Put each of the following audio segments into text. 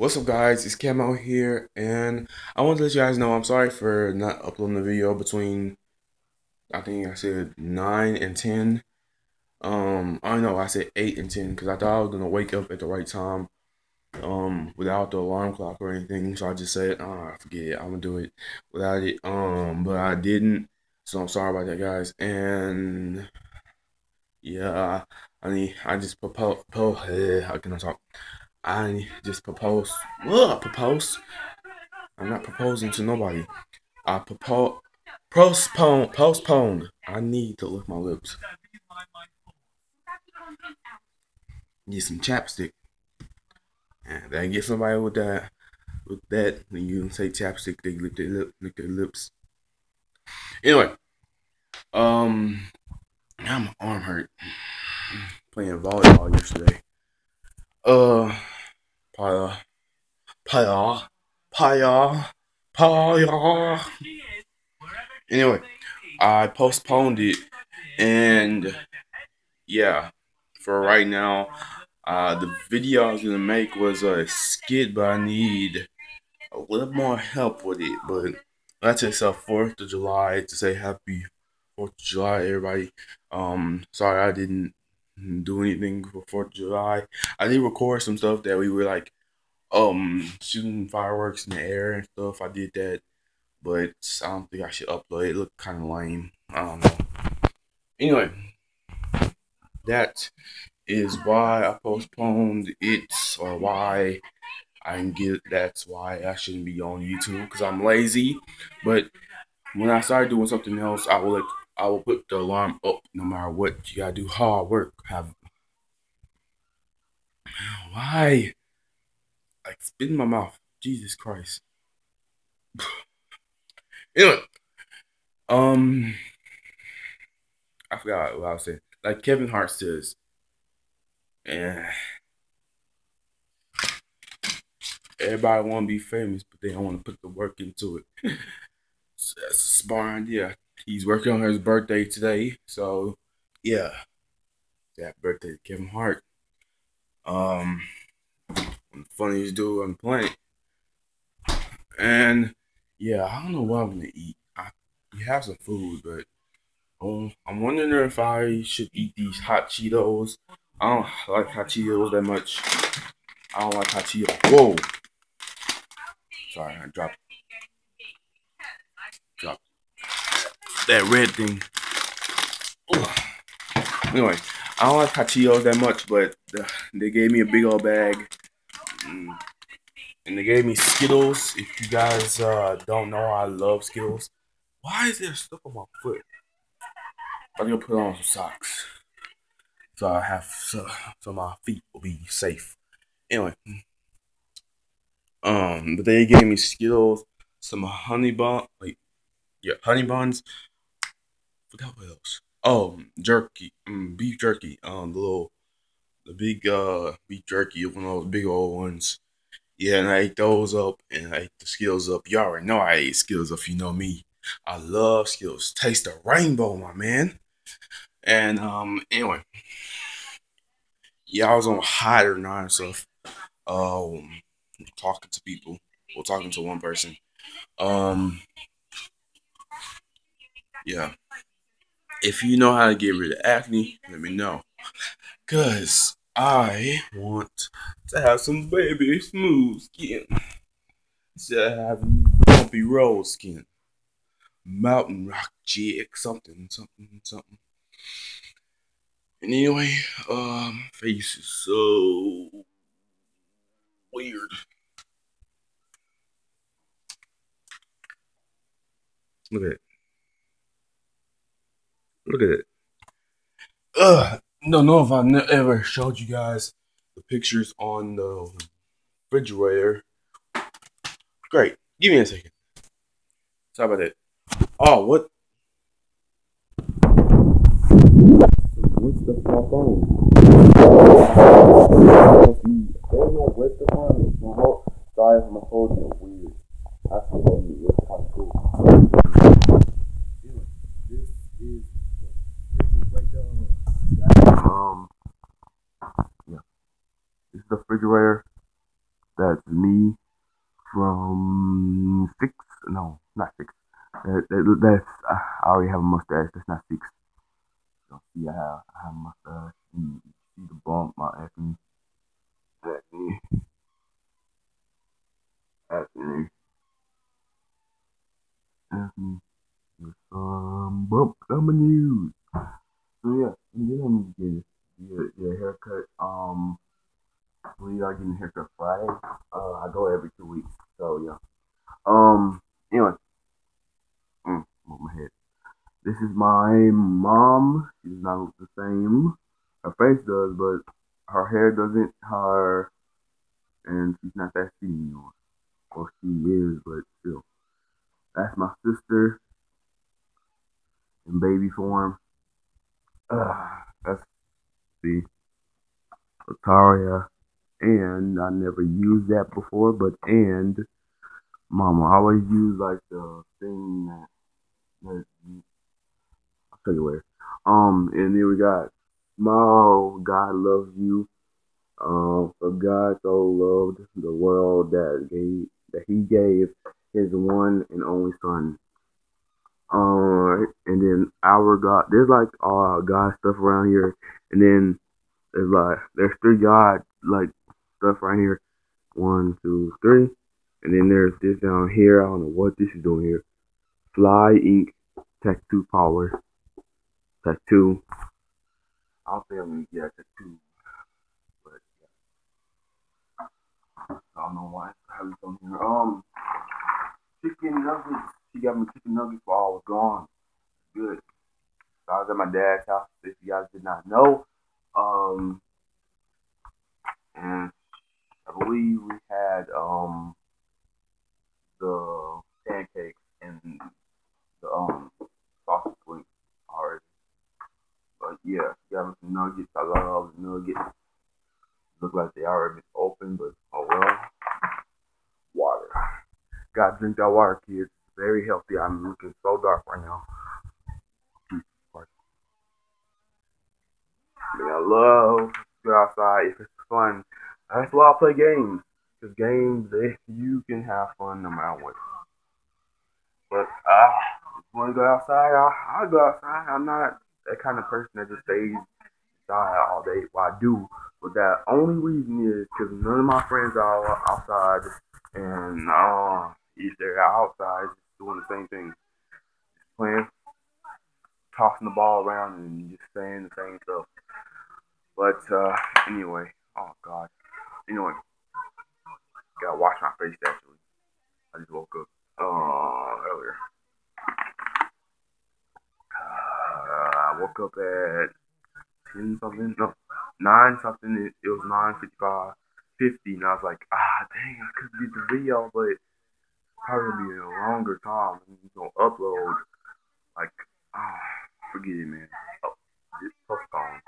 What's up guys, it's Camo here, and I want to let you guys know I'm sorry for not uploading the video between, I think I said 9 and 10. Um, I know I said 8 and 10 because I thought I was going to wake up at the right time um, without the alarm clock or anything, so I just said, oh, forget it, I'm going to do it without it, um, but I didn't, so I'm sorry about that guys, and yeah, I mean, I just propose, how can I talk? I just propose. Ugh, propose. I'm not proposing to nobody. I propose. Postpone. Postpone. I need to lick my lips. Get some chapstick. And then get somebody with that. With that, when you say chapstick, they lick their lip, lick their lips. Anyway, um, now my arm hurt. Playing volleyball yesterday. Uh, Paya, Paya, Paya, Paya. Anyway, I postponed it, and yeah, for right now, uh, the video I was gonna make was a skit, but I need a little more help with it. But that's a Fourth of July to say Happy Fourth of July, everybody. Um, sorry I didn't do anything for Fourth of July. I did record some stuff that we were like um shooting fireworks in the air and stuff. I did that, but I don't think I should upload it. Looked kind of lame. Know. Anyway, that is why I postponed it, or why I didn't get. That's why I shouldn't be on YouTube because I'm lazy. But when I started doing something else, I will I will put the alarm up no matter what. You gotta do hard work. Have why? Like spit in my mouth. Jesus Christ. anyway, um, I forgot what I was saying. Like Kevin Hart says, and everybody want to be famous, but they don't want to put the work into it. so that's a smart idea he's working on his birthday today. So yeah, that birthday to Kevin Hart. Um, funniest dude on the planet. And yeah, I don't know what I'm gonna eat. I we have some food, but um, I'm wondering if I should eat these hot Cheetos. I don't like hot Cheetos that much. I don't like hot Cheetos. Whoa. Sorry, I dropped dropped that red thing. Ooh. Anyway, I don't like hot that much, but uh, they gave me a big old bag. Mm. And they gave me Skittles. If you guys uh, don't know, I love Skittles. Why is there stuff on my foot? I'm gonna put on some socks. So I have so, so my feet will be safe. Anyway. Um, but they gave me Skittles, some honey bun, yeah, honey buns, forgot what else. Oh, jerky, um, beef jerky. Um, the little, the big uh beef jerky, one of those big old ones. Yeah, and I ate those up, and I ate the Skittles up. You already know I ate Skittles up. you know me. I love Skittles. Taste the rainbow, my man. And um, anyway, yeah, I was on higher nine stuff. Um, talking to people, or talking to one person. Um, yeah if you know how to get rid of acne, let me know. Cause I want to have some baby smooth skin. Instead of having bumpy roll skin. Mountain rock jig, something, something, something. And anyway, my face is so weird. Look at it. Look at it. Ugh. Don't know if I've ever showed you guys the pictures on the refrigerator. Great. Give me a second. Sorry about that. Oh, what? What's the phone? There's no what's the phone. Sorry if I'm holding it weird. I have to hold you. It's kind of cool. This is um, yeah, this is the refrigerator that that's me from six. No, not six. That, that, that's I already have a mustache. That's not six. So see, I have, I have a mustache. You see the bump, my acne. Acne. Acne. Acne. There's some bump coming news. So yeah, then I'm getting your, your haircut. Um, we are getting a haircut Friday. Uh, I go every two weeks. So yeah. Um. Anyway. Mm, my head. This is my mom. She's not the same. Her face does, but her hair doesn't. Her and she's not that skinny anymore. Well, she is, but still. That's my sister in baby form. That's the Ataria. And I never used that before, but and Mama, I always use like the thing that, that tell you. Um, and then we got Small God loves you. Um, for God so loved the world that gave that He gave His one and only Son. Uh, and then our God, there's like all God stuff around here, and then there's like there's three God like stuff right here. One, two, three. And then there's this down here. I don't know what this is doing here. Fly Ink Tattoo Power. Tattoo. I don't think I'm gonna get a tattoo. But yeah. I don't know why I have on here. Um chicken nuggets. She got me chicken nuggets while I was gone. Good. So I was at my dad's house, if you guys did not know. Um and I believe we had um the pancakes and the um sausage links already. But yeah, got some nuggets. I love nuggets. Look like they already open, but oh well. Water. Gotta drink that water, kids. Very healthy. I'm looking so dark right now. I love to go outside if it's fun. That's why I play games. Because games, they, you can have fun no matter what. But uh, if you want to go outside, I'll, I'll go outside. I'm not that kind of person that just stays inside all day. Well, I do, but that only reason is because none of my friends are outside, and uh, if they're outside, just doing the same thing, just playing, tossing the ball around, and just saying the same stuff. But uh, anyway, oh god. Anyway, gotta wash my face actually. I just woke up uh, earlier. Uh, I woke up at ten something, no, nine something. It, was nine fifty five, fifty, and I was like, ah, dang, I could get the video, but probably be a longer time. I'm gonna upload. Like, ah, forget it, man. Oh, just postpone.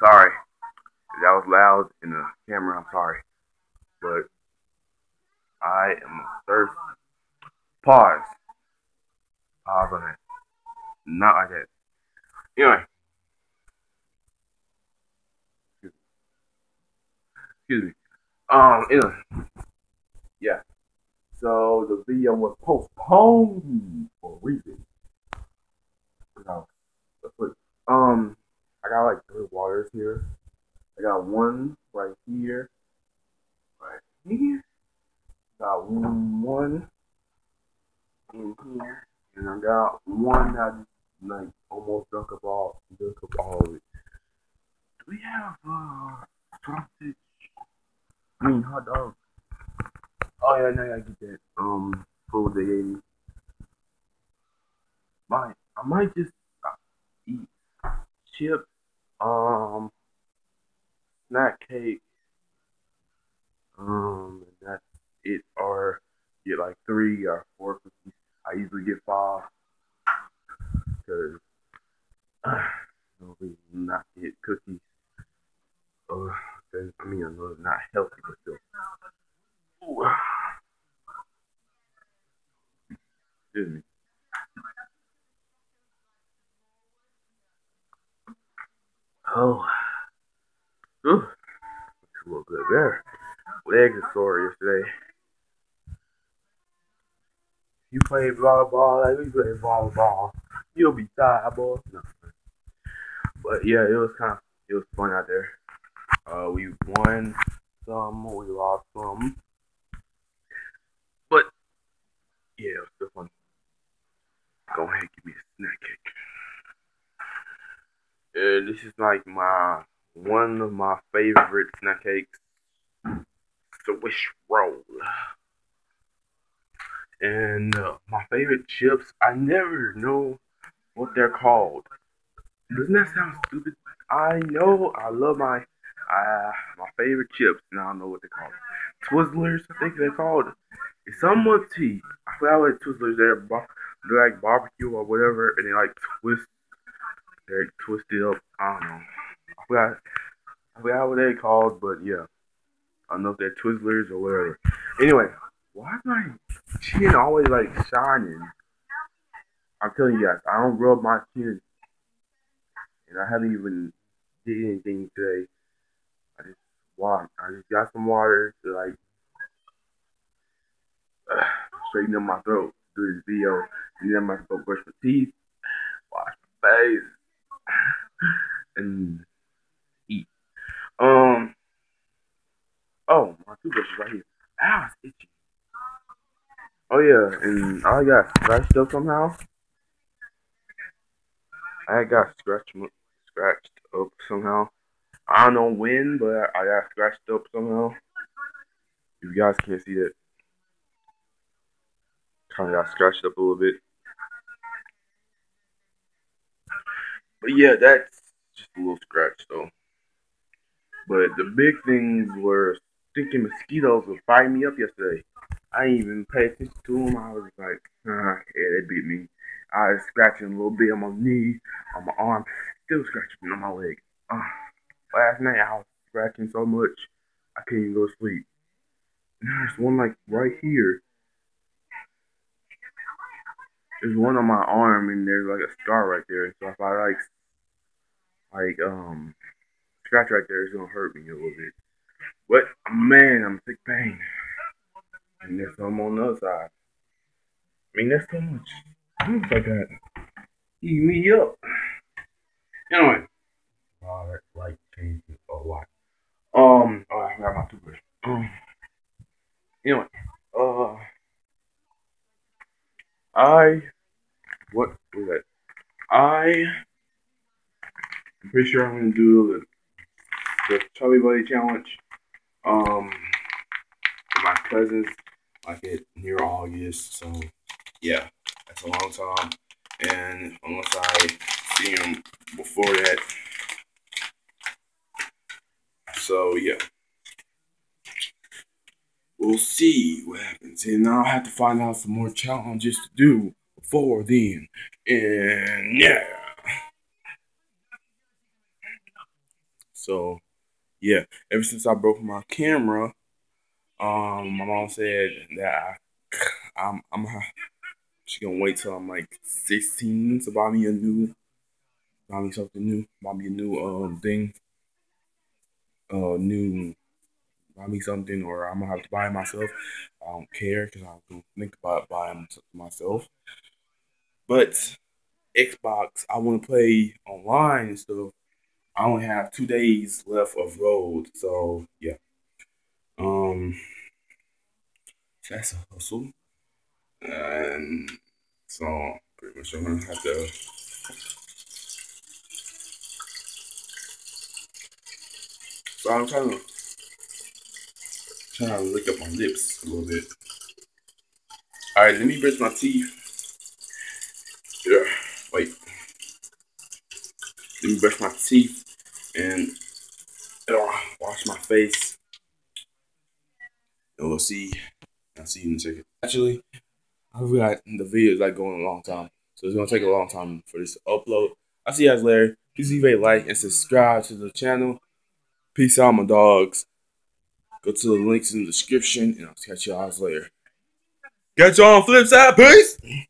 Sorry. That was loud in the camera. I'm sorry. But I am thirsty. Pause. Pause on that. Not like that. Anyway. Excuse me. Um, anyway. Yeah. So the video was postponed for a reason. Um, I got like three waters here. I got one right here, right here. Got one in here, and I got one that like almost drunk up all, drunk up all of it. Do we have uh sausage? I mean hot dog. Oh yeah, no, I get that. Um, food they gave me. Might I might just uh, eat chips um, snack cake. Um, that's it. Or get like three or four cookies. I usually get five because no not get cookies. Uh, I mean, I know it's not healthy, but still. Excuse me. Oh. Ooh. A little good there. Legs are sore yesterday. You play volleyball like we play volleyball. You'll be tired, boy. No. But yeah, it was kind of it was fun out there. Uh, we won some, we lost some, but yeah, it was still fun. Go ahead, give me a snack cake. And this is like my one of my favorite snack cakes, Swiss roll. And uh, my favorite chips, I never know what they're called. Doesn't that sound stupid? I know I love my uh, my favorite chips, and I don't know what they're called. Twizzlers, I think they're called. It's somewhat tea. I forgot what Twizzlers they're. They're like barbecue or whatever, and they like twist. They're twisted up. I don't know. I forgot. I forgot what they're called, but yeah. I don't know if they're Twizzlers or whatever. Anyway, why is my chin always like shining? I'm telling you guys, I don't rub my chin and I haven't even did anything today. I just walked. I just got some water to like uh, straighten up my throat, do this video, and then I'm gonna go brush my teeth, wash my face, and eat. Um. Oh, my toothbrush is right here. Ow, it's itchy. Oh yeah, and I got scratched up somehow. I got scratched scratched up somehow. I don't know when, but I got scratched up somehow. If you guys can't see that, kind of got scratched up a little bit. But yeah, that's just a little scratch though. But the big things were thinking mosquitoes were biting me up yesterday. I even pay attention to him. I was like, ah, yeah, they beat me. I was scratching a little bit on my knee, on my arm, still scratching on my leg. Uh, last night I was scratching so much I couldn't even go to sleep. There's one like right here. There's one on my arm and there's like a scar right there. So if I like like um scratch right there, it's gonna hurt me a little bit. But man, I'm sick pain. And there's some on the other side. I mean, there's so much. Looks like that. Eat me up. Anyway. Oh, that light changed a lot. Um, oh, I got my toothbrush. Um, anyway, uh, I, what was that? I, I'm pretty sure I'm gonna do the, the Chubby Bunny Challenge. Um, my cousins like it near August, so yeah, that's a long time. And unless I see them before that, so yeah, we'll see what happens. And I'll have to find out some more challenges to do before then. And yeah. So yeah, ever since I broke my camera, um, my mom said that I, I'm, I'm, she gonna wait till I'm like 16 to buy me a new, buy me something new, buy me a new um thing, uh, new, buy me something, or I'm gonna have to buy it myself. I don't care because I don't think about buying myself. But Xbox, I want to play online and stuff. I only have two days left of road, so yeah. Um, that's a hustle. And so pretty much I'm gonna have to So I'm trying to trying to lick up my lips a little bit. Alright, let me brush my teeth. Yeah, wait. Let me brush my teeth and uh, wash my face we'll see. I'll see you in a second. Actually, I've got the video is like going a long time, so it's gonna take a long time for this to upload. I'll see you guys later. Please leave a like and subscribe to the channel. Peace out, my dogs. Go to the links in the description, and I'll catch you guys later. Catch you on flip side. Peace.